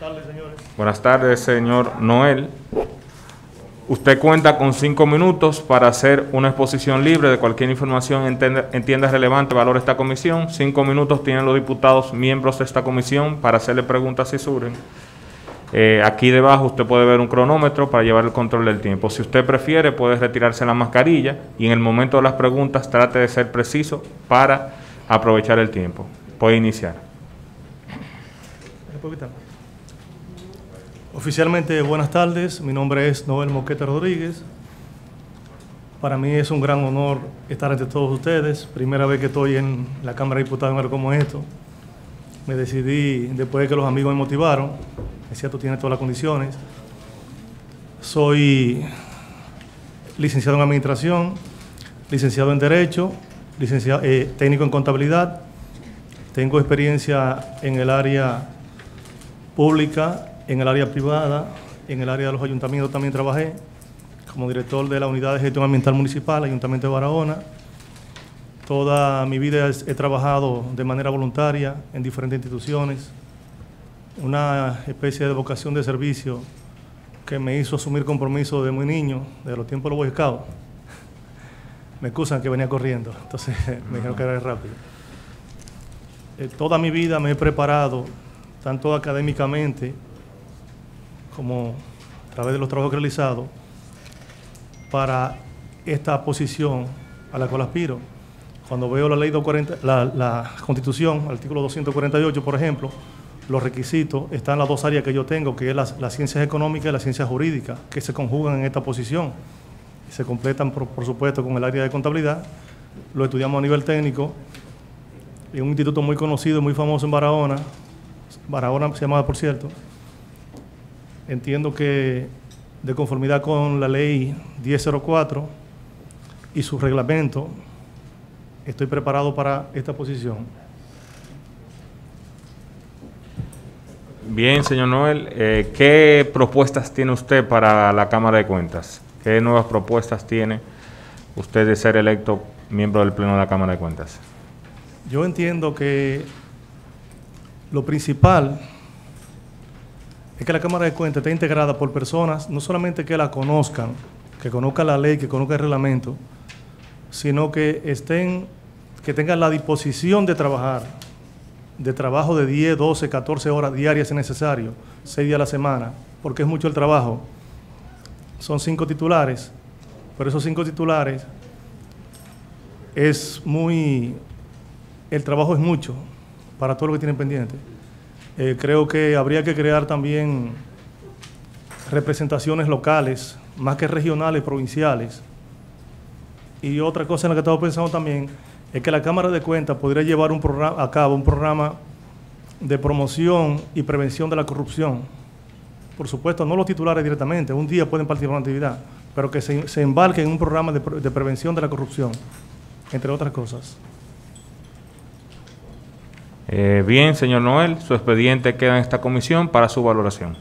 tardes, señores. Buenas tardes, señor Noel. Usted cuenta con cinco minutos para hacer una exposición libre de cualquier información entienda, entienda relevante valor esta comisión. Cinco minutos tienen los diputados miembros de esta comisión para hacerle preguntas si surgen. Eh, aquí debajo usted puede ver un cronómetro para llevar el control del tiempo. Si usted prefiere, puede retirarse la mascarilla y en el momento de las preguntas trate de ser preciso para aprovechar el tiempo. Puede iniciar. Oficialmente, buenas tardes. Mi nombre es Noel Moquete Rodríguez. Para mí es un gran honor estar ante todos ustedes. Primera vez que estoy en la Cámara de Diputados en algo como esto. Me decidí, después de que los amigos me motivaron, es cierto, tiene todas las condiciones. Soy licenciado en Administración, licenciado en Derecho, eh, técnico en Contabilidad. Tengo experiencia en el área pública, en el área privada, en el área de los ayuntamientos también trabajé como director de la Unidad de Gestión Ambiental Municipal, Ayuntamiento de Barahona. Toda mi vida he trabajado de manera voluntaria en diferentes instituciones, una especie de vocación de servicio que me hizo asumir compromiso de muy niño, de los tiempos de los Boy. Me excusan que venía corriendo, entonces me dijeron que era rápido. Eh, toda mi vida me he preparado, tanto académicamente como a través de los trabajos realizados, para esta posición a la cual aspiro. Cuando veo la ley 240, la, la Constitución, artículo 248, por ejemplo, los requisitos están en las dos áreas que yo tengo, que es las, ciencias económicas y las ciencias jurídicas, que se conjugan en esta posición. Se completan, por, supuesto, con el área de contabilidad. Lo estudiamos a nivel técnico en un instituto muy conocido, muy famoso en Barahona. Barahona se llamaba, por cierto. Entiendo que de conformidad con la ley 1004 y su reglamento, estoy preparado para esta posición. Bien, señor Noel, eh, ¿qué propuestas tiene usted para la Cámara de Cuentas? ¿Qué nuevas propuestas tiene usted de ser electo miembro del Pleno de la Cámara de Cuentas? Yo entiendo que lo principal es que la Cámara de Cuentas esté integrada por personas, no solamente que la conozcan, que conozcan la ley, que conozcan el reglamento, sino que estén, que tengan la disposición de trabajar de trabajo de 10, 12, 14 horas diarias es necesario, 6 días a la semana, porque es mucho el trabajo. Son cinco titulares, pero esos cinco titulares es muy, el trabajo es mucho para todo lo que tienen pendiente. Eh, creo que habría que crear también representaciones locales, más que regionales, provinciales. Y otra cosa en la que estaba pensando también es que la Cámara de Cuentas podría llevar un programa, a cabo un programa de promoción y prevención de la corrupción. Por supuesto, no los titulares directamente, un día pueden participar en una actividad, pero que se, se embarque en un programa de, de prevención de la corrupción, entre otras cosas. Eh, bien, señor Noel, su expediente queda en esta comisión para su valoración.